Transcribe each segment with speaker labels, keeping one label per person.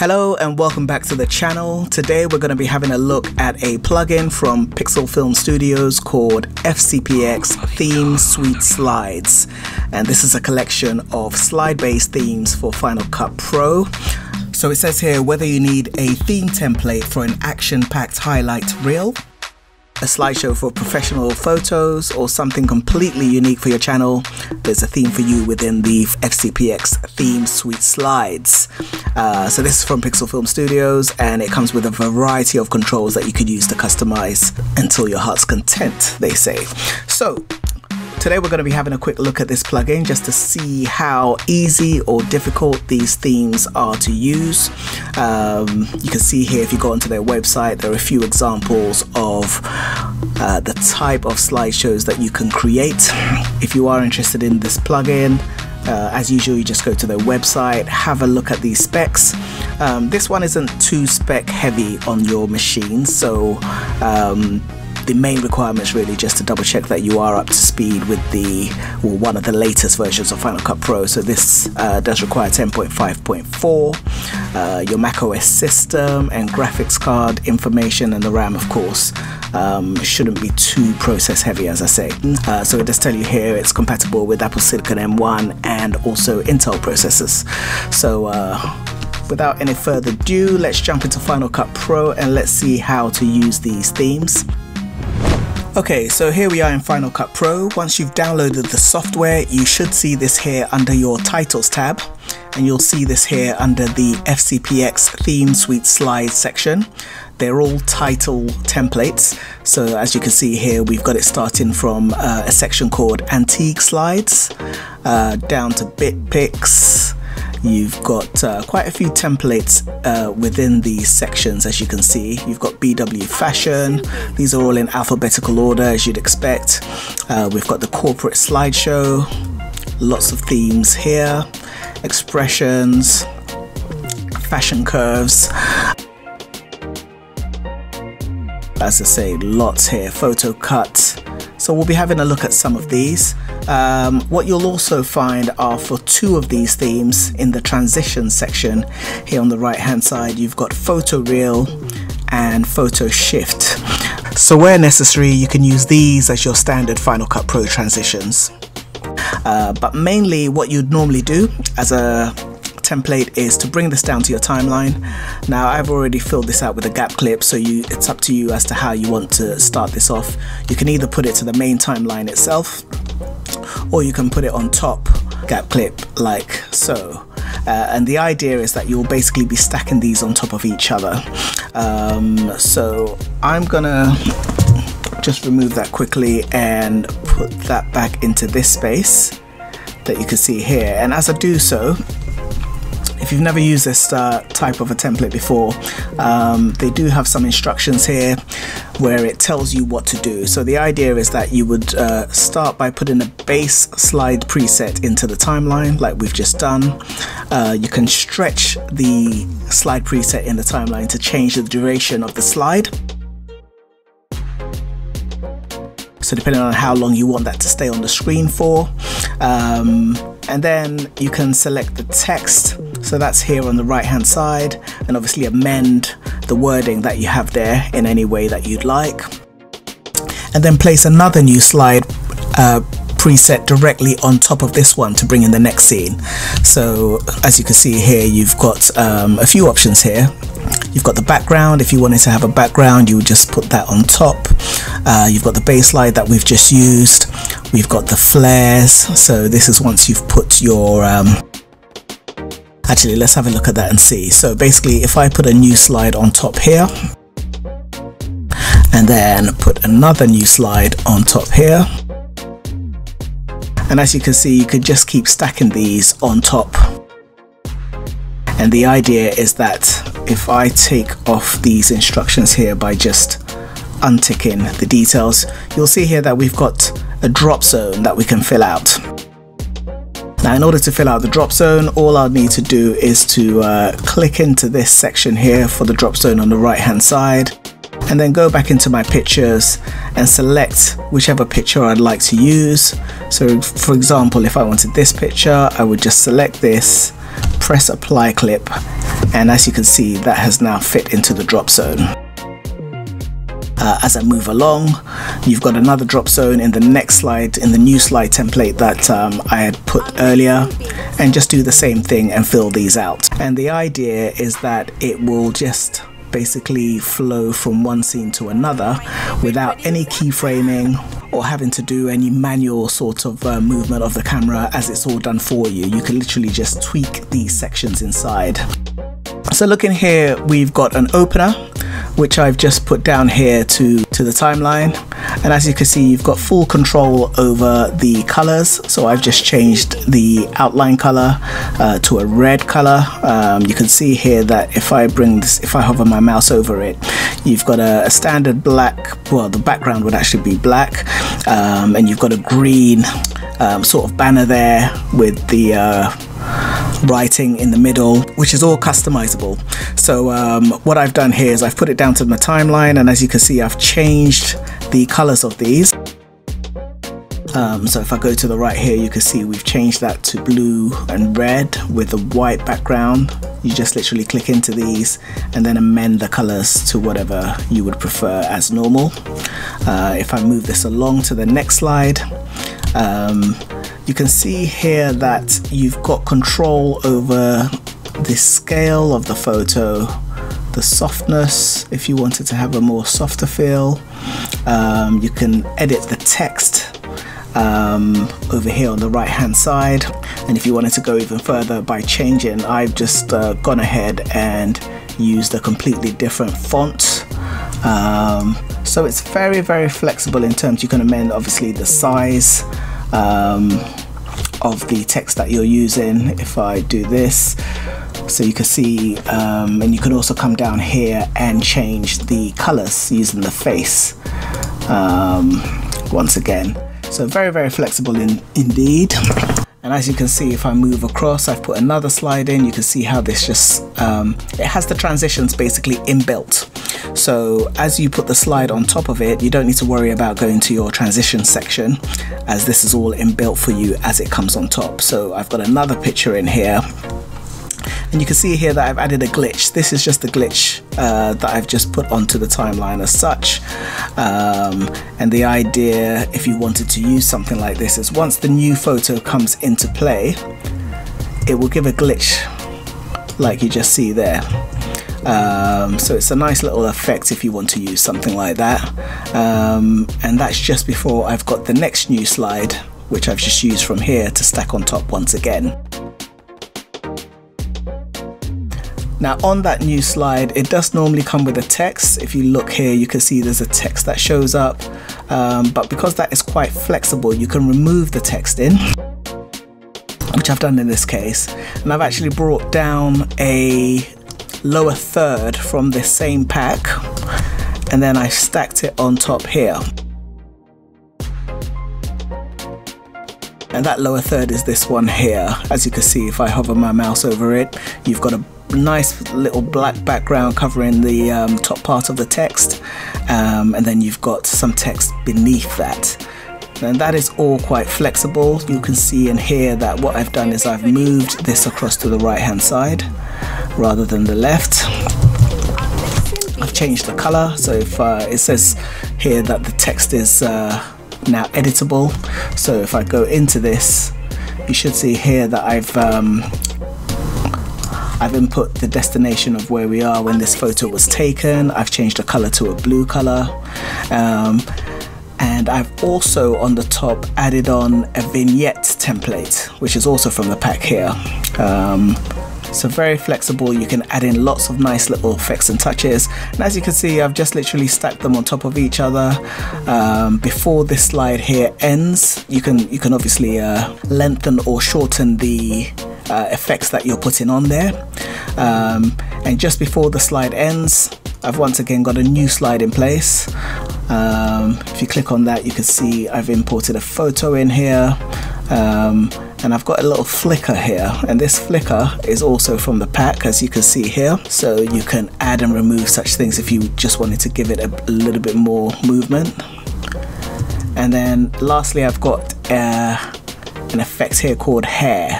Speaker 1: Hello and welcome back to the channel. Today we're going to be having a look at a plugin from Pixel Film Studios called FCPX oh Theme Suite Slides. And this is a collection of slide-based themes for Final Cut Pro. So it says here whether you need a theme template for an action-packed highlight reel, a slideshow for professional photos or something completely unique for your channel, there's a theme for you within the FCPX Theme Suite Slides. Uh, so this is from Pixel Film Studios and it comes with a variety of controls that you could use to customize until your heart's content, they say. So Today we're going to be having a quick look at this plugin just to see how easy or difficult these themes are to use. Um, you can see here if you go onto their website there are a few examples of uh, the type of slideshows that you can create. If you are interested in this plugin uh, as usual you just go to their website have a look at these specs um, this one isn't too spec heavy on your machine so um, the main requirements really just to double check that you are up to speed with the well, one of the latest versions of Final Cut Pro. So this uh, does require 10.5.4, uh, your Mac OS system and graphics card information and the RAM of course um, shouldn't be too process heavy as I say. Uh, so it does tell you here it's compatible with Apple Silicon M1 and also Intel processors. So uh, without any further ado, let's jump into Final Cut Pro and let's see how to use these themes. Okay, so here we are in Final Cut Pro. Once you've downloaded the software, you should see this here under your titles tab and you'll see this here under the FCPX theme suite slides section. They're all title templates. So as you can see here, we've got it starting from uh, a section called antique slides uh, down to BitPix, You've got uh, quite a few templates uh, within these sections as you can see. You've got BW Fashion, these are all in alphabetical order as you'd expect. Uh, we've got the corporate slideshow, lots of themes here, expressions, fashion curves. As I say, lots here, photo cut. So we'll be having a look at some of these. Um, what you'll also find are for two of these themes in the transition section here on the right hand side you've got photo reel and photo shift so where necessary you can use these as your standard Final Cut Pro transitions uh, but mainly what you'd normally do as a template is to bring this down to your timeline. Now I've already filled this out with a gap clip so you it's up to you as to how you want to start this off. You can either put it to the main timeline itself or you can put it on top gap clip like so. Uh, and the idea is that you'll basically be stacking these on top of each other. Um, so I'm gonna just remove that quickly and put that back into this space that you can see here. And as I do so, if you've never used this uh, type of a template before, um, they do have some instructions here where it tells you what to do. So the idea is that you would uh, start by putting a base slide preset into the timeline like we've just done. Uh, you can stretch the slide preset in the timeline to change the duration of the slide. So depending on how long you want that to stay on the screen for. Um, and then you can select the text so that's here on the right hand side and obviously amend the wording that you have there in any way that you'd like. And then place another new slide uh, preset directly on top of this one to bring in the next scene. So as you can see here you've got um, a few options here. You've got the background. If you wanted to have a background you would just put that on top. Uh, you've got the base slide that we've just used. We've got the flares. So this is once you've put your um, actually let's have a look at that and see. So basically if I put a new slide on top here and then put another new slide on top here and as you can see you could just keep stacking these on top. And the idea is that if I take off these instructions here by just unticking the details you'll see here that we've got a drop zone that we can fill out now in order to fill out the drop zone, all I'll need to do is to uh, click into this section here for the drop zone on the right hand side and then go back into my pictures and select whichever picture I'd like to use. So for example, if I wanted this picture, I would just select this press apply clip and as you can see that has now fit into the drop zone uh, as I move along. You've got another drop zone in the next slide, in the new slide template that um, I had put earlier, and just do the same thing and fill these out. And the idea is that it will just basically flow from one scene to another without any keyframing or having to do any manual sort of uh, movement of the camera as it's all done for you. You can literally just tweak these sections inside. So looking here, we've got an opener which I've just put down here to, to the timeline. And as you can see, you've got full control over the colors. So I've just changed the outline color uh, to a red color. Um, you can see here that if I bring this, if I hover my mouse over it, you've got a, a standard black, well, the background would actually be black. Um, and you've got a green um, sort of banner there with the uh, writing in the middle, which is all customizable. So um, what I've done here is I've put it down to my timeline and as you can see I've changed the colors of these. Um, so if I go to the right here you can see we've changed that to blue and red with a white background. You just literally click into these and then amend the colors to whatever you would prefer as normal. Uh, if I move this along to the next slide um, you can see here that you've got control over the scale of the photo the softness if you wanted to have a more softer feel. Um, you can edit the text um, over here on the right hand side. And if you wanted to go even further by changing I've just uh, gone ahead and used a completely different font. Um, so it's very very flexible in terms you can amend obviously the size um, of the text that you're using. If I do this so you can see um, and you can also come down here and change the colors using the face um, once again. So very very flexible in indeed and as you can see if I move across I've put another slide in. You can see how this just um, it has the transitions basically inbuilt. So as you put the slide on top of it you don't need to worry about going to your transition section as this is all inbuilt for you as it comes on top. So I've got another picture in here and you can see here that I've added a glitch. This is just the glitch uh, that I've just put onto the timeline as such. Um, and the idea if you wanted to use something like this is once the new photo comes into play it will give a glitch like you just see there. Um, so it's a nice little effect if you want to use something like that. Um, and that's just before I've got the next new slide which I've just used from here to stack on top once again Now on that new slide, it does normally come with a text. If you look here, you can see there's a text that shows up. Um, but because that is quite flexible, you can remove the text in, which I've done in this case. And I've actually brought down a lower third from this same pack and then I stacked it on top here. And that lower third is this one here. As you can see, if I hover my mouse over it, you've got a nice little black background covering the um, top part of the text um, and then you've got some text beneath that. And that is all quite flexible. You can see and hear that what I've done is I've moved this across to the right hand side rather than the left. I've changed the color so if uh, it says here that the text is uh, now editable. So if I go into this you should see here that I've um, I've input the destination of where we are when this photo was taken. I've changed the color to a blue color. Um, and I've also on the top added on a vignette template, which is also from the pack here. Um, so very flexible, you can add in lots of nice little effects and touches. And as you can see, I've just literally stacked them on top of each other. Um, before this slide here ends, you can, you can obviously uh, lengthen or shorten the uh, effects that you're putting on there. Um, and just before the slide ends, I've once again got a new slide in place. Um, if you click on that, you can see I've imported a photo in here. Um, and I've got a little flicker here and this flicker is also from the pack as you can see here so you can add and remove such things if you just wanted to give it a, little bit more movement and then lastly I've got uh, an effect here called hair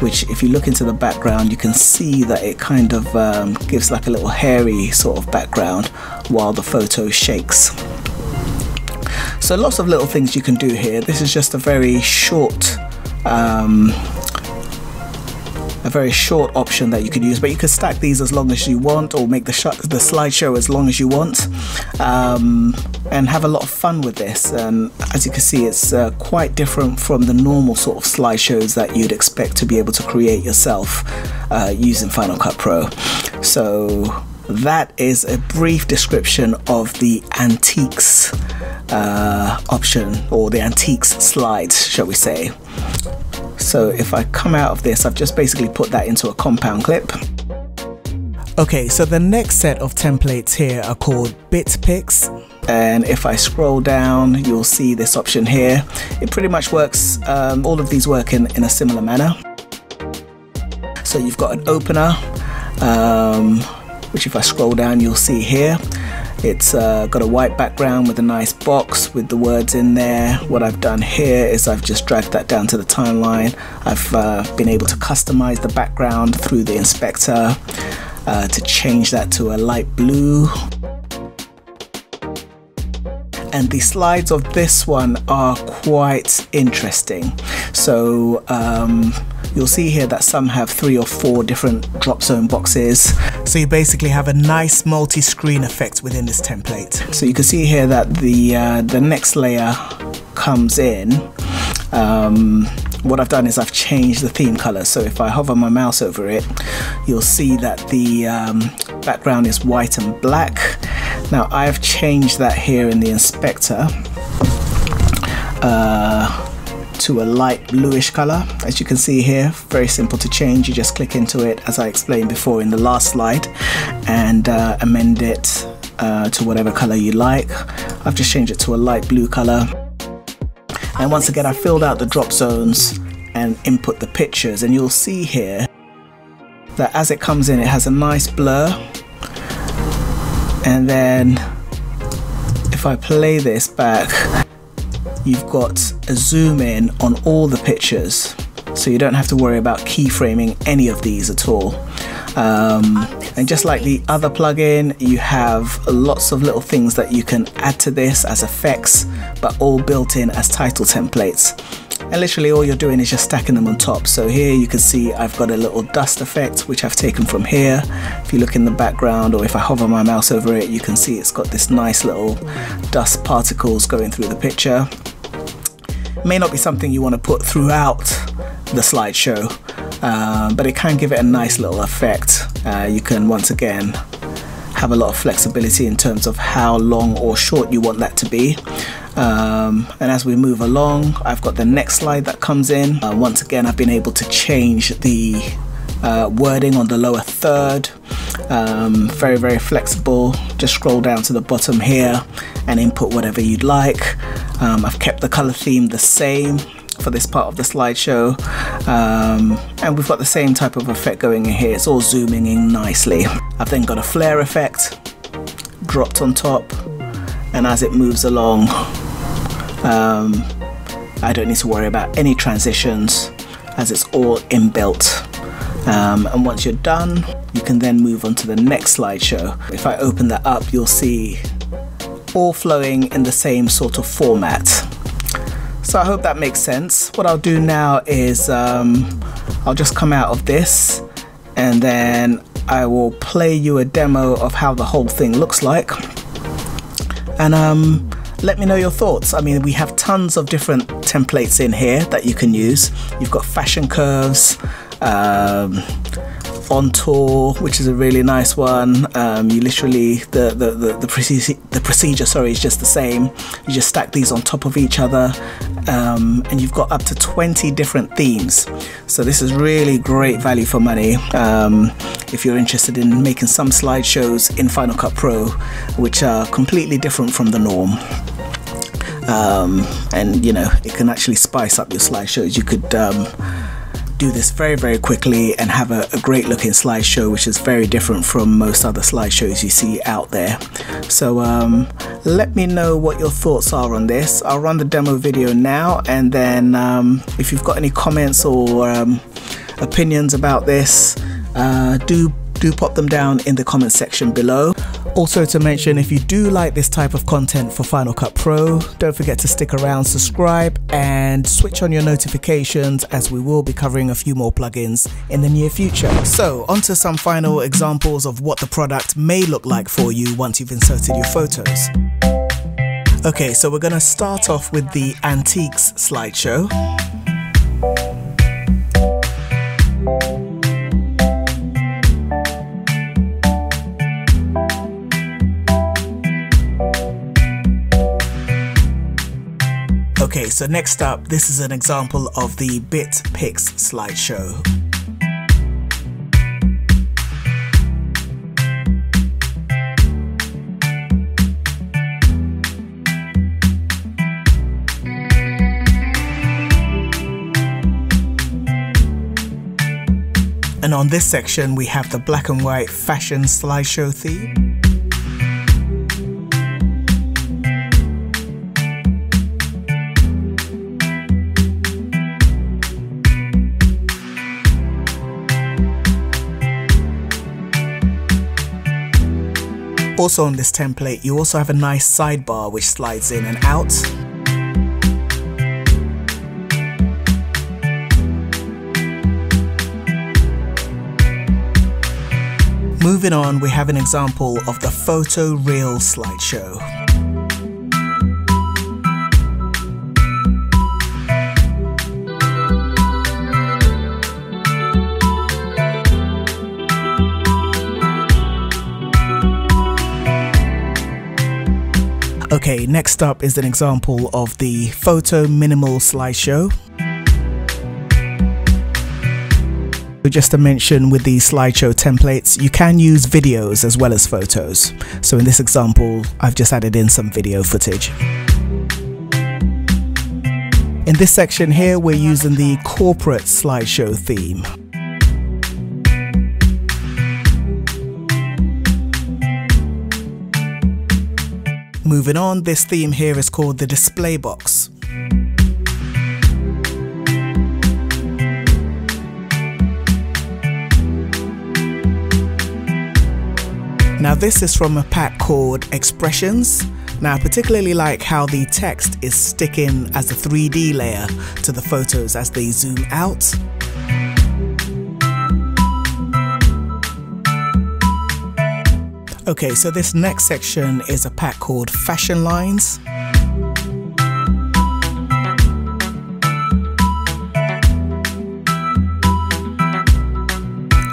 Speaker 1: which if you look into the background you can see that it kind of um, gives like a little hairy sort of background while the photo shakes. So lots of little things you can do here. This is just a very short um, a very short option that you can use but you can stack these as long as you want or make the, the slideshow as long as you want. Um, and have a lot of fun with this. And as you can see it's uh, quite different from the normal sort of slideshows that you'd expect to be able to create yourself uh, using Final Cut Pro. So that is a brief description of the antiques uh, option or the antiques slides shall we say. So if I come out of this, I've just basically put that into a compound clip. Okay, so the next set of templates here are called BitPix. And if I scroll down, you'll see this option here. It pretty much works, um, all of these work in, in a similar manner. So you've got an opener, um, which if I scroll down, you'll see here. It's uh, got a white background with a nice box with the words in there. What I've done here is I've just dragged that down to the timeline. I've uh, been able to customize the background through the inspector uh, to change that to a light blue. And the slides of this one are quite interesting. So um, you'll see here that some have three or four different drop zone boxes. So you basically have a nice multi-screen effect within this template. So you can see here that the, uh, the next layer comes in. Um, what I've done is I've changed the theme color. So if I hover my mouse over it, you'll see that the um, background is white and black. Now I've changed that here in the inspector. Uh, to a light bluish color as you can see here very simple to change you just click into it as I explained before in the last slide and uh, amend it uh, to whatever color you like I've just changed it to a light blue color and once again I filled out the drop zones and input the pictures. And you'll see here that as it comes in it has a nice blur. And then if I play this back you've got a zoom in on all the pictures. So you don't have to worry about keyframing any of these at all. Um, and just like the other plugin, you have lots of little things that you can add to this as effects, but all built in as title templates. And literally all you're doing is just stacking them on top. So here you can see I've got a little dust effect, which I've taken from here. If you look in the background, or if I hover my mouse over it, you can see it's got this nice little dust particles going through the picture may not be something you want to put throughout the slideshow, uh, but it can give it a nice little effect. Uh, you can once again have a lot of flexibility in terms of how long or short you want that to be. Um, and as we move along, I've got the next slide that comes in. Uh, once again, I've been able to change the uh, wording on the lower third. Um, very, very flexible. Just scroll down to the bottom here and input whatever you'd like. Um, I've kept the color theme the same for this part of the slideshow. Um, and we've got the same type of effect going in here. It's all zooming in nicely. I've then got a flare effect dropped on top. And as it moves along um, I don't need to worry about any transitions as it's all inbuilt. Um, and once you're done you can then move on to the next slideshow. If I open that up you'll see all flowing in the same sort of format. So I hope that makes sense. What I'll do now is um, I'll just come out of this and then I will play you a demo of how the whole thing looks like. And um, let me know your thoughts. I mean, we have tons of different templates in here that you can use. You've got fashion curves, um, on tour, which is a really nice one. Um, you literally the the the, the, procedure, the procedure sorry is just the same. You just stack these on top of each other, um, and you've got up to 20 different themes. So this is really great value for money. Um, if you're interested in making some slideshows in Final Cut Pro, which are completely different from the norm. Um, and you know it can actually spice up your slideshows. You could um, do this very, very quickly and have a, a great looking slideshow, which is very different from most other slideshows you see out there. So um, let me know what your thoughts are on this. I'll run the demo video now and then um, if you've got any comments or um, opinions about this, uh, do do pop them down in the comment section below. Also to mention, if you do like this type of content for Final Cut Pro, don't forget to stick around, subscribe and switch on your notifications as we will be covering a few more plugins in the near future. So onto some final examples of what the product may look like for you once you've inserted your photos. Okay, so we're going to start off with the Antiques slideshow. So next up, this is an example of the BitPix slideshow. And on this section, we have the black and white fashion slideshow theme. Also on this template, you also have a nice sidebar which slides in and out. Moving on, we have an example of the Photo Reel slideshow. Okay, next up is an example of the Photo Minimal slideshow. Just to mention with the slideshow templates, you can use videos as well as photos. So in this example, I've just added in some video footage. In this section here, we're using the corporate slideshow theme. Moving on, this theme here is called the display box. Now this is from a pack called Expressions. Now I particularly like how the text is sticking as a 3D layer to the photos as they zoom out. Okay, so this next section is a pack called Fashion Lines.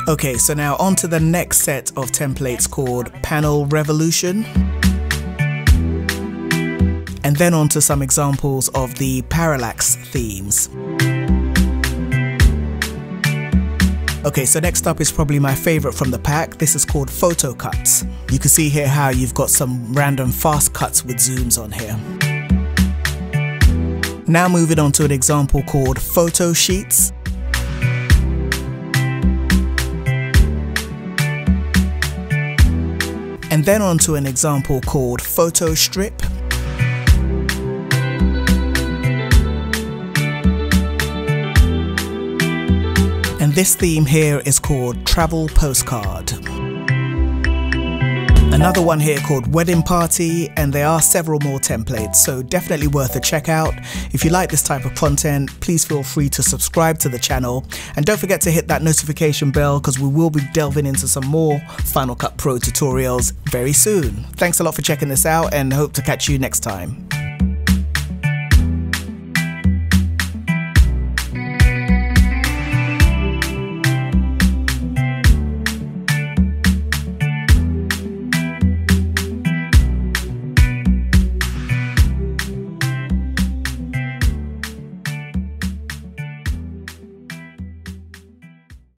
Speaker 1: Okay, so now on to the next set of templates called Panel Revolution. And then on to some examples of the parallax themes. Okay, so next up is probably my favorite from the pack. This is called Photo Cuts. You can see here how you've got some random fast cuts with zooms on here. Now moving on to an example called Photo Sheets. And then on to an example called Photo Strip. And this theme here is called Travel Postcard. Another one here called Wedding Party, and there are several more templates, so definitely worth a check out. If you like this type of content, please feel free to subscribe to the channel, and don't forget to hit that notification bell because we will be delving into some more Final Cut Pro tutorials very soon. Thanks a lot for checking this out, and hope to catch you next time.